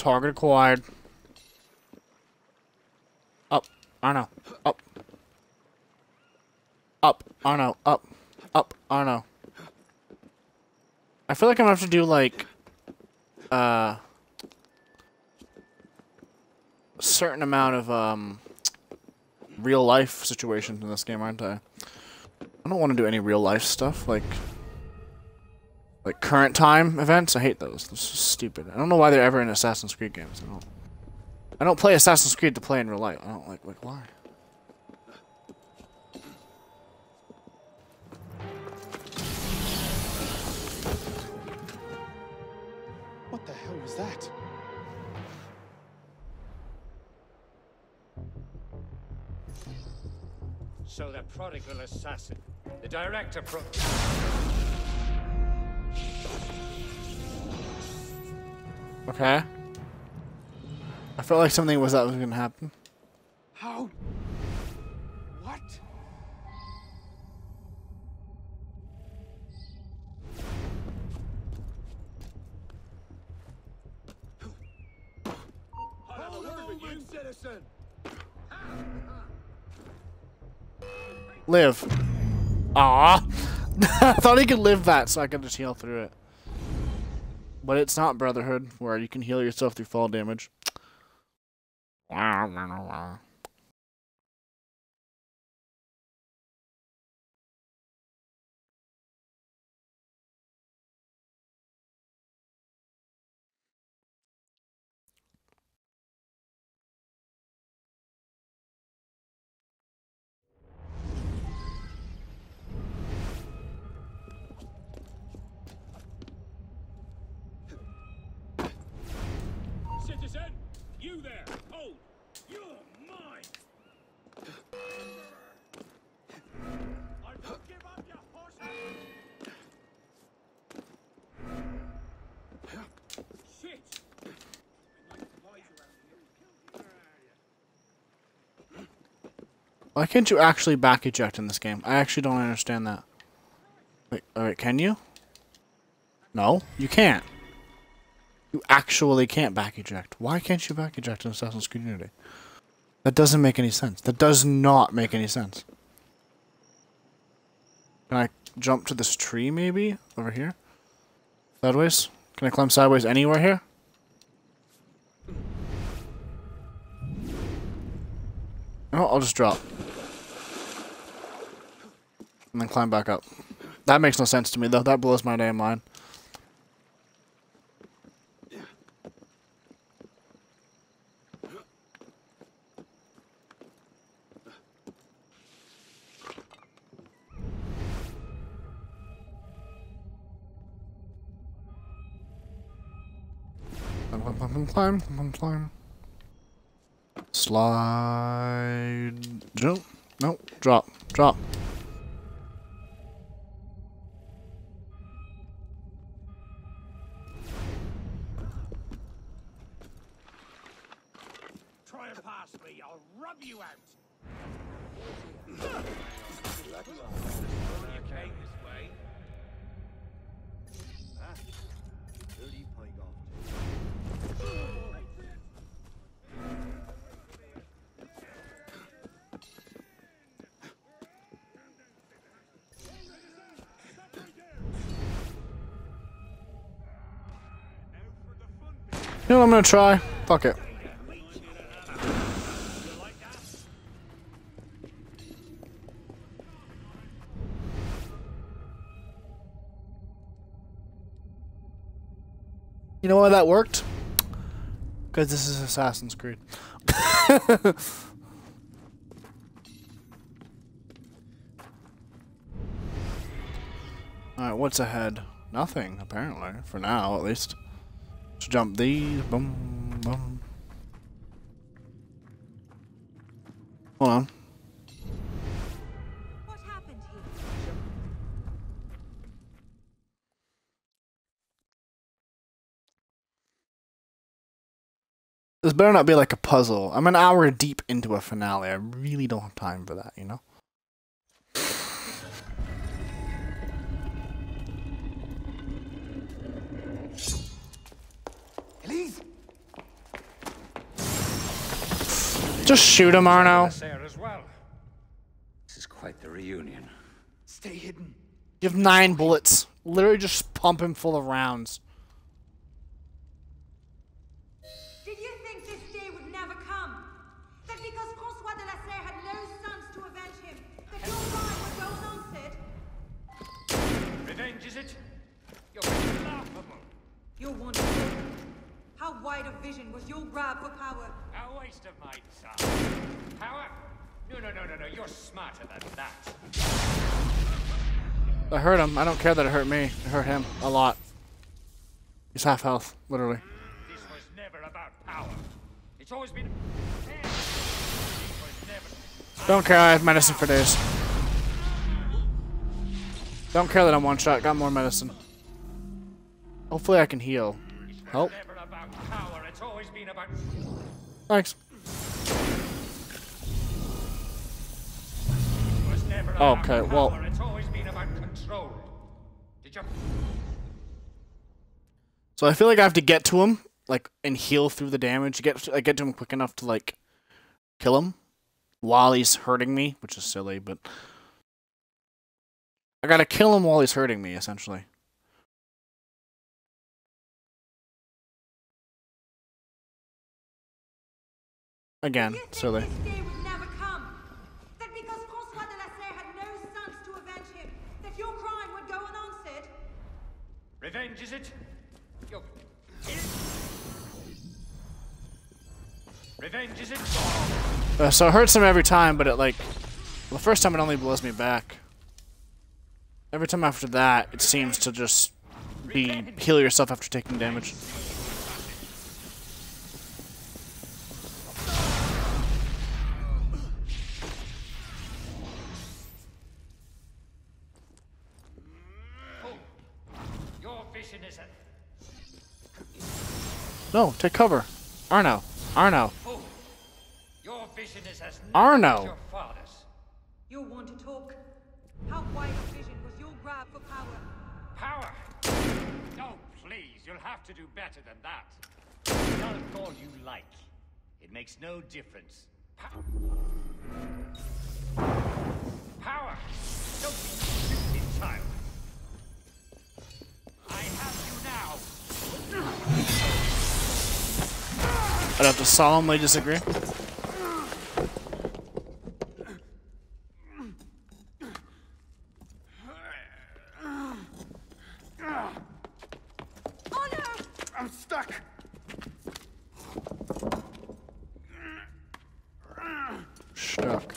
[SPEAKER 1] Target acquired. Up. Know. Up. Up. Know. Up. Up. I know. I feel like I'm gonna have to do like uh a certain amount of um real life situations in this game, aren't I? I don't want to do any real life stuff like current time events. I hate those. Those are stupid. I don't know why they're ever in Assassin's Creed games. I don't. I don't play Assassin's Creed to play in real life. I don't like. Like why?
[SPEAKER 2] What the hell was that?
[SPEAKER 9] So the prodigal assassin, the director.
[SPEAKER 1] Okay. I felt like something was that was gonna happen.
[SPEAKER 2] How? What?
[SPEAKER 8] I'll have a word with you, citizen.
[SPEAKER 1] Live. Ah. I thought he could live that so I could just heal through it. But it's not Brotherhood, where you can heal yourself through fall damage. Why can't you actually back eject in this game? I actually don't understand that. Wait, alright, can you? No, you can't. You actually can't back eject. Why can't you back eject in Assassin's Creed Unity? That doesn't make any sense. That does not make any sense. Can I jump to this tree, maybe? Over here? Sideways? Can I climb sideways anywhere here? No, I'll just drop. And then climb back up. That makes no sense to me, though. That blows my damn mind. Climb, climb, climb, climb, climb. Slide. Jump. No. Drop. Drop. Know what I'm gonna try? Fuck it. You know why that worked? Because this is Assassin's Creed. Alright, what's ahead? Nothing, apparently. For now, at least. Jump these. Boom, boom. Hold on.
[SPEAKER 3] What happened here?
[SPEAKER 1] This better not be like a puzzle. I'm an hour deep into a finale. I really don't have time for that, you know? Just shoot him, Arno.
[SPEAKER 9] there as well.
[SPEAKER 4] This is quite the reunion.
[SPEAKER 8] Stay hidden.
[SPEAKER 1] You have nine bullets. Literally just pump him full of rounds.
[SPEAKER 12] Did you think this day would never come? That because Francois de la Serre had no sons to avenge him, that your crime would go unanswered?
[SPEAKER 9] Revenge, is it? You're very laughable.
[SPEAKER 12] You're wonderful. How wide of vision was your grab for power?
[SPEAKER 9] A waste of my time. Power? No, no, no, no, no. You're smarter than that.
[SPEAKER 1] I hurt him. I don't care that it hurt me. It hurt him a lot. He's half health, literally.
[SPEAKER 9] This was never about power. It's always been.
[SPEAKER 1] Don't care, I have medicine for days. Don't care that I'm one shot, got more medicine. Hopefully I can heal. Help?
[SPEAKER 9] Never about power. It's always been about.
[SPEAKER 1] Thanks.
[SPEAKER 9] It was never about
[SPEAKER 1] Okay, well-
[SPEAKER 9] It's always been about control. Did you?
[SPEAKER 1] So I feel like I have to get to him, like, and heal through the damage. Get I get to him quick enough to like kill him while he's hurting me, which is silly, but I gotta kill him while he's hurting me, essentially.
[SPEAKER 12] Go unanswered.
[SPEAKER 9] Revenge, is it? Your... Revenge, is it?
[SPEAKER 1] Uh, so it hurts him every time, but it like, well, the first time it only blows me back. Every time after that, it seems to just be heal yourself after taking damage. No, take cover, Arno, Arno.
[SPEAKER 9] Your vision is as
[SPEAKER 1] Arno.
[SPEAKER 9] narrow your father's.
[SPEAKER 12] You want to talk? How wide a vision was your grab for power?
[SPEAKER 9] Power! No, please, you'll have to do better than that.
[SPEAKER 13] Call it all you like. It makes no difference.
[SPEAKER 9] Power! Don't be stupid, child. I have you now.
[SPEAKER 1] I'd have to solemnly disagree.
[SPEAKER 12] Oh!
[SPEAKER 8] I'm stuck.
[SPEAKER 1] Stuck.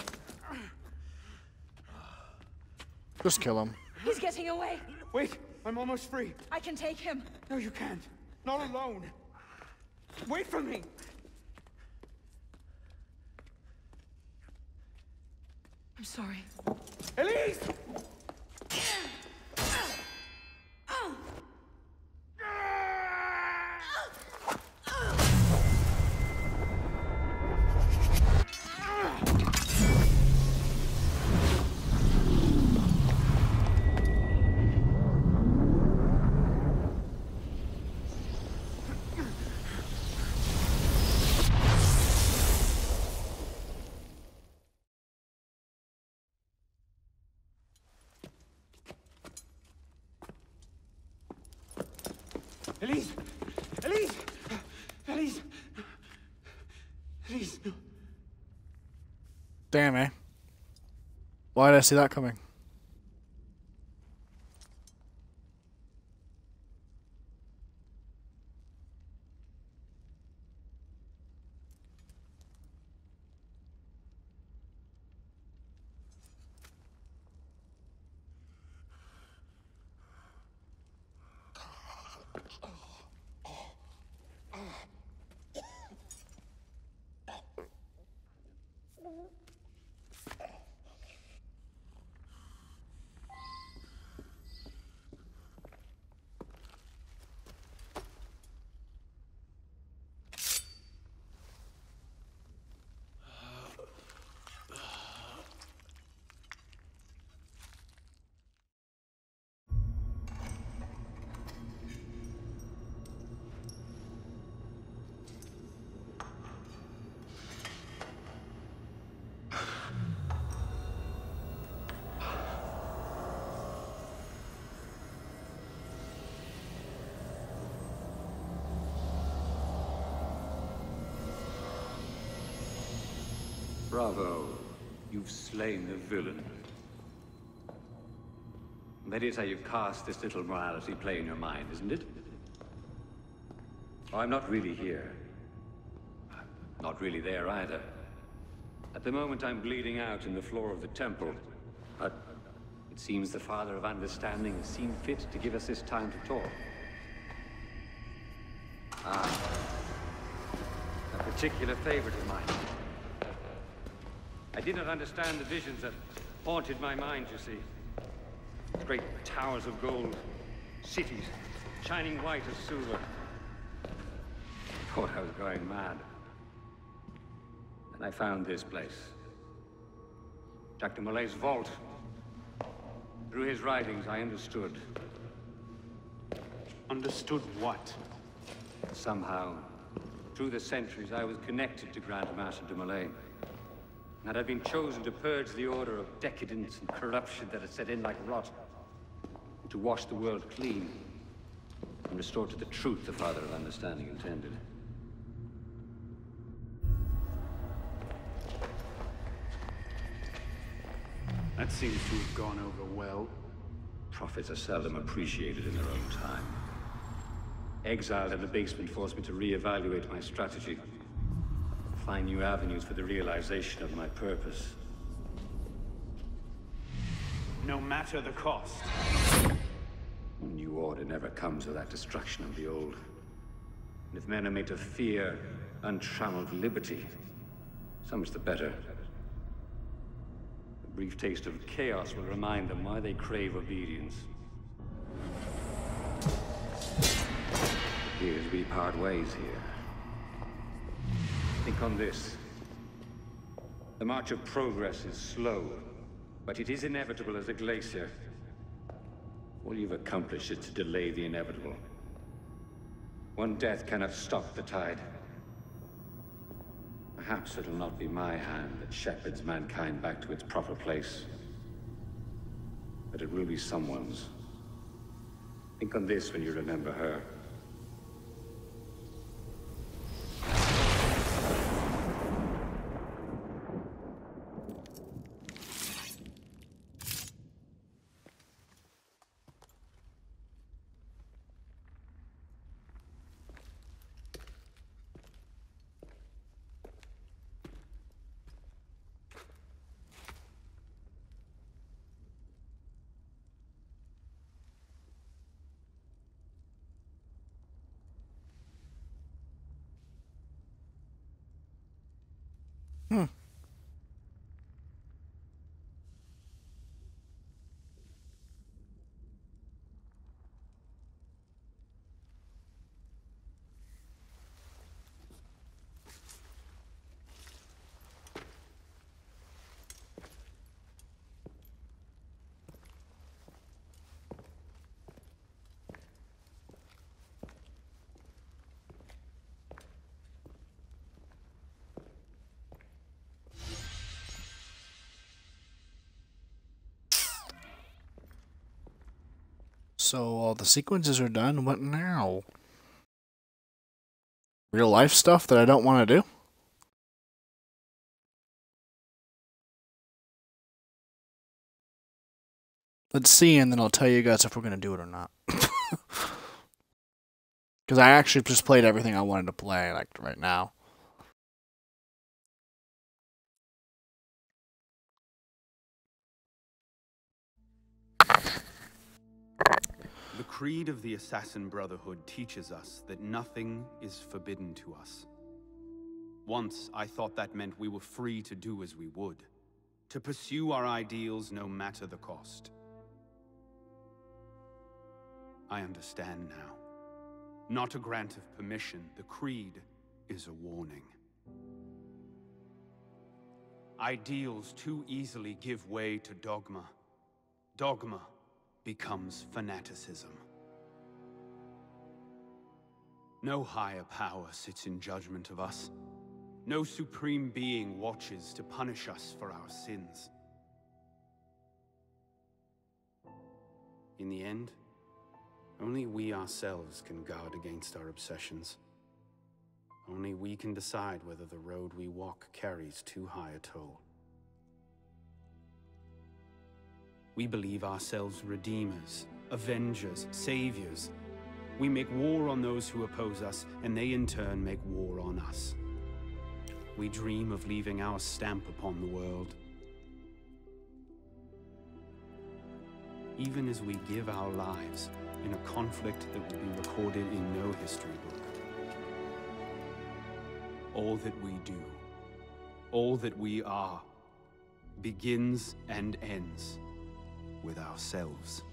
[SPEAKER 1] Just kill him.
[SPEAKER 12] He's getting away.
[SPEAKER 8] Wait, I'm almost free.
[SPEAKER 12] I can take him.
[SPEAKER 8] No, you can't. Not alone. Wait for me.
[SPEAKER 12] I'm sorry.
[SPEAKER 8] Elise! Elise!
[SPEAKER 1] Damn, eh? Why did I see that coming?
[SPEAKER 4] Bravo. You've slain the villain. That is how you've cast this little morality play in your mind, isn't it? Oh, I'm not really here. Not really there either. At the moment, I'm bleeding out in the floor of the temple. But it seems the Father of Understanding has seen fit to give us this time to talk. Ah. A particular favorite of mine. I did not understand the visions that haunted my mind, you see. Great towers of gold, cities, shining white as silver. I thought I was going mad. And I found this place. Dr. de Molay's vault. Through his writings, I understood.
[SPEAKER 2] Understood what?
[SPEAKER 4] Somehow, through the centuries, I was connected to Grand Master de Molay. And I'd been chosen to purge the order of decadence and corruption that had set in like rot. To wash the world clean. And restore to the truth the Father of Understanding intended.
[SPEAKER 2] That seems to have gone over well.
[SPEAKER 4] Prophets are seldom appreciated in their own time. Exiled in the basement forced me to reevaluate my strategy. Find new avenues for the realization of my purpose.
[SPEAKER 2] No matter the cost.
[SPEAKER 4] A new order never comes without destruction of the old. And if men are made to fear untrammeled liberty, so much the better. A brief taste of chaos will remind them why they crave obedience. Appears we part ways here. Think on this. The march of progress is slow, but it is inevitable as a glacier. All you've accomplished is to delay the inevitable. One death cannot stop the tide. Perhaps it'll not be my hand that shepherds mankind back to its proper place. But it will be someone's. Think on this when you remember her.
[SPEAKER 1] Hmm. So all the sequences are done. What now? Real life stuff that I don't want to do? Let's see, and then I'll tell you guys if we're going to do it or not. Because I actually just played everything I wanted to play, like, right now.
[SPEAKER 2] The creed of the Assassin Brotherhood teaches us that nothing is forbidden to us. Once, I thought that meant we were free to do as we would, to pursue our ideals no matter the cost. I understand now. Not a grant of permission, the creed is a warning. Ideals too easily give way to dogma. Dogma becomes fanaticism. No higher power sits in judgment of us. No supreme being watches to punish us for our sins. In the end, only we ourselves can guard against our obsessions. Only we can decide whether the road we walk carries too high a toll. We believe ourselves redeemers, avengers, saviors. We make war on those who oppose us, and they in turn make war on us. We dream of leaving our stamp upon the world. Even as we give our lives in a conflict that will be recorded in no history book. All that we do, all that we are, begins and ends with ourselves.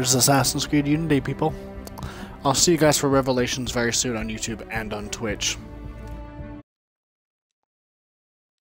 [SPEAKER 1] There's Assassin's Creed Unity, people. I'll see you guys for Revelations very soon on YouTube and on Twitch.